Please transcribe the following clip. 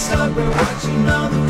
stop and watching all the